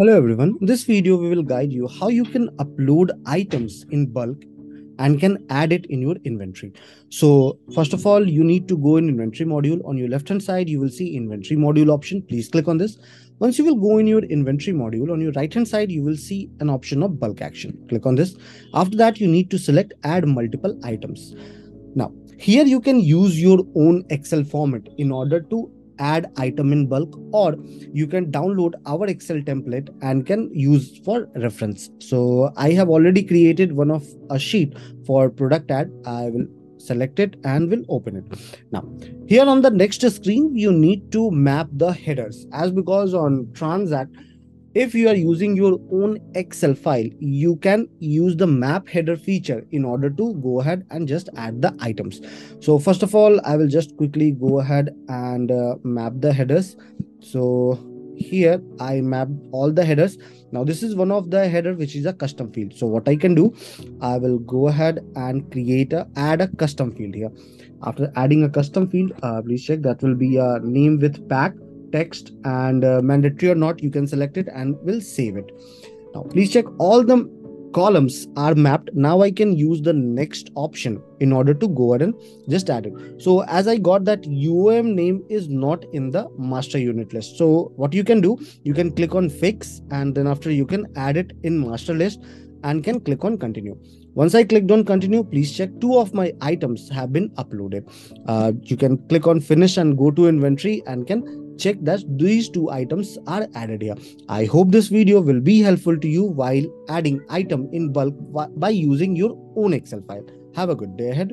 Hello everyone. In this video, we will guide you how you can upload items in bulk and can add it in your inventory. So first of all, you need to go in inventory module. On your left hand side, you will see inventory module option. Please click on this. Once you will go in your inventory module, on your right hand side, you will see an option of bulk action. Click on this. After that, you need to select add multiple items. Now, here you can use your own Excel format in order to add item in bulk or you can download our excel template and can use for reference. So i have already created one of a sheet for product ad. I will select it and will open it. Now here on the next screen you need to map the headers. As because on TranZact if you are using your own excel file you can use the map header feature in order to go ahead and just add the items. So first of all i will just quickly go ahead and uh, map the headers. So here i mapped all the headers. Now this is one of the header which is a custom field. So what i can do i will go ahead and create a add a custom field here. After adding a custom field uh, please check that will be a name with pack text and uh, mandatory or not you can select it and will save it. Now please check all the columns are mapped. Now i can use the next option in order to go ahead and just add it. So as i got that uom name is not in the master unit list. So what you can do you can click on fix and then after you can add it in master list and can click on continue. Once i clicked on continue please check two of my items have been uploaded. Uh, you can click on finish and go to inventory and can check that these two items are added here. I hope this video will be helpful to you while adding item in bulk by using your own Excel file. Have a good day ahead.